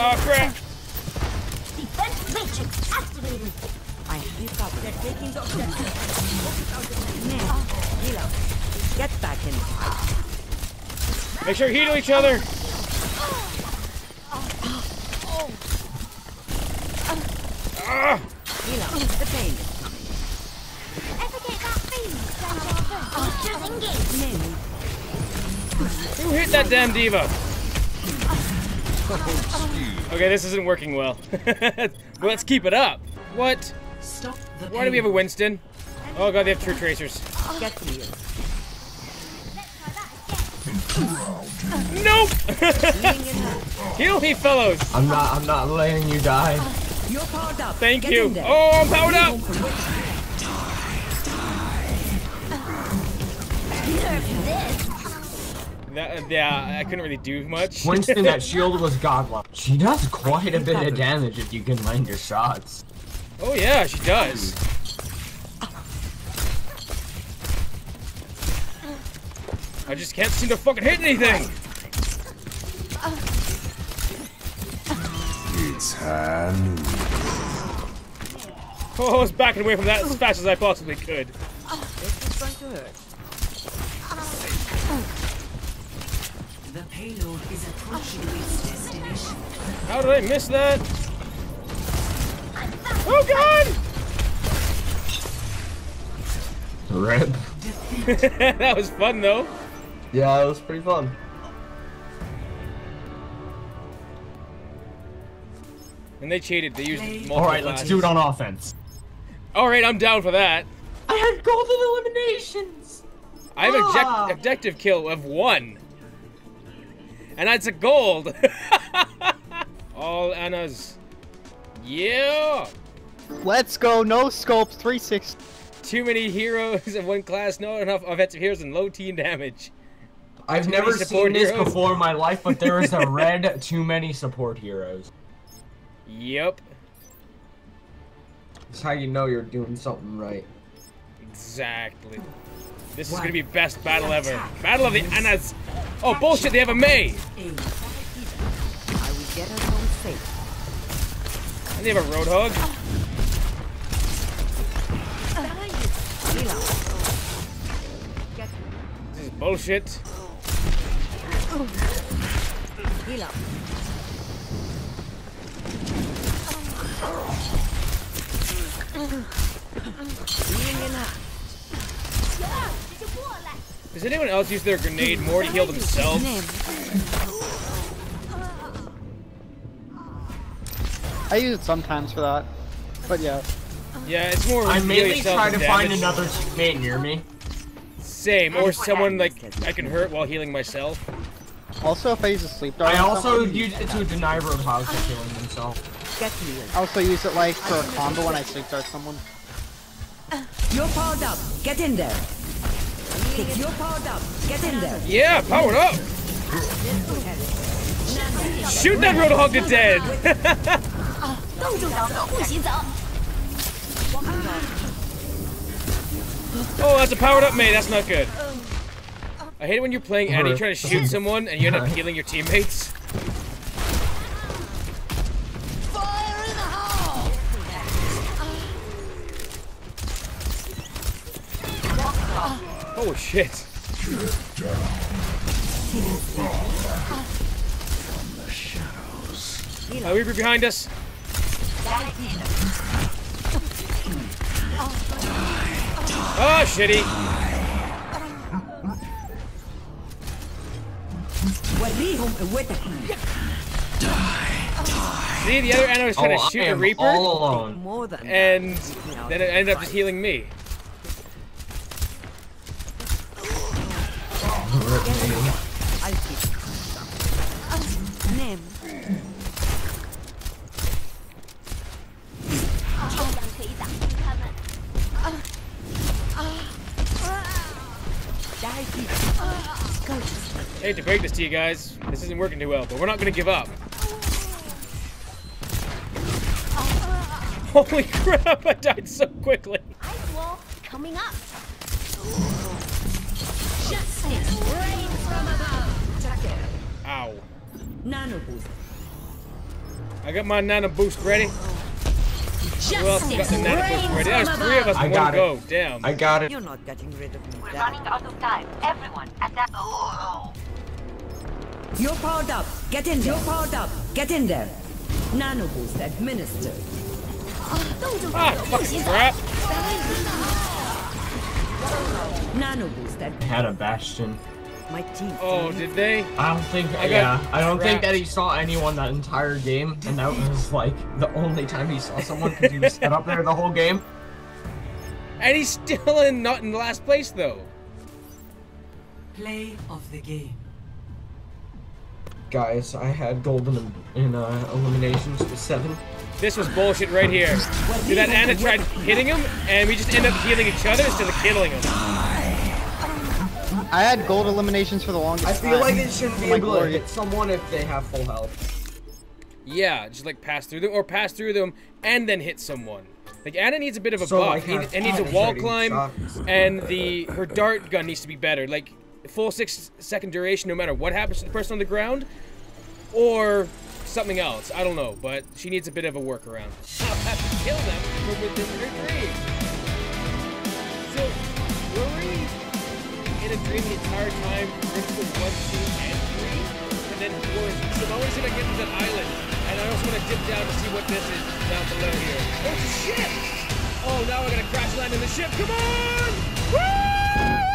Oh crap! Defense matrix activated. I have up. They're taking the objective. Now, heal up. Get back in fight. Make sure you heal each other. Ah! Heal up. The pain. Ever get that feeling? Just engage. Men. Who hit that damn D.Va? Okay, this isn't working well. well let's keep it up. What? Stop the Why do we have a Winston? Oh god, they have true tracers. Get healed. Nope! Healing. Heal me, fellows! I'm not. I'm not letting you die. You're powered up. Thank Get you. Oh, I'm powered up! Nerf this. That, uh, yeah, I couldn't really do much. Winston, that shield was godlike. She does quite a bit of damage if you can land your shots. oh yeah, she does. I just can't seem to fucking hit anything. It's Hanu. Oh, I was backing away from that as fast as I possibly could. This is going to hurt. Payload is approaching its destination. How did I miss that? Oh god! Rip. that was fun though. Yeah, it was pretty fun. And they cheated. They used multiple All right, let's do it on offense. All right, I'm down for that. I had golden eliminations. I have object- Ah. objective kill of one. And that's a gold. All Ana's. Yeah. Let's go, no scope, 360. Too many heroes in one class, not enough offensive heroes and low team damage. I've Too never many support seen this heroes. before in my life, but there is a red too many support heroes. Yep. That's how you know you're doing something right. Exactly. This is gonna be best battle ever. Battle of the Anas. Oh bullshit! They have a Mei. And they have a Roadhog. This is bullshit. Does anyone else use their grenade more to heal themselves? I use it sometimes for that. But yeah. Yeah, it's more. I heal mainly yourself try than to find another teammate near me. Same, or someone like I can hurt while healing myself. Also, if I use a sleep dart. I also use it to deny Roadhog from killing himself. Get healed. I also use it like for a combo when I sleep dart someone. You're powered up. Get in there. Okay, you're powered up. Get in there. Yeah, powered up. Shoot that Roadhog to dead. oh, that's a powered up mate. That's not good. I hate when you're playing and you try to shoot someone and you end up healing your teammates. Oh shit. From Weaver behind us. Oh shitty. See, the other animal was trying oh, to shoot a Reaper, and then it ended up just healing me. I hate to break this to you guys. This isn't working too well, but we're not gonna give up. Holy crap, I died so quickly. Ice wall coming up. Ow. I got my nano boost ready. Who else got the nano boost ready? There's three of us in one go. Damn. I got it. You're not getting rid of me. We're Dad. running out of time. Everyone, attack. Oh. You're powered up. Get in there. You're powered up. Get in there. Nano boost administered. Oh, don't do ah, fucking crap. Nano boost Had a bastion. My team. Oh, did they? I don't think. I yeah, I don't think that he saw anyone that entire game, and that was like the only time he saw someone because he was set up there the whole game. And he's still in not in the last place though. Play of the game. Guys, I had golden in uh, eliminations with seven. This was bullshit right here. Dude, that Ana tried hitting him, and we just ended up healing each other instead of killing him. I had gold eliminations for the longest I time. feel like it shouldn't be Like able to Glory. hit someone if they have full health. Yeah, just like pass through them, or pass through them and then hit someone. Like Ana needs a bit of a So, buff. like, He- and needs a wall climb, shots. and the her dart gun needs to be better. Like full six second duration, no matter what happens to the person on the ground, or something else. I don't know, but she needs a bit of a workaround. I'll have to kill them from within her dream. So, were we in a dream the entire time, Crystal one, two, and three? And then was so see if I get to that island. And I also want to dip down to see what this is down below here. Oh shit! Oh now we're gonna crash land in the ship. Come on! Woo!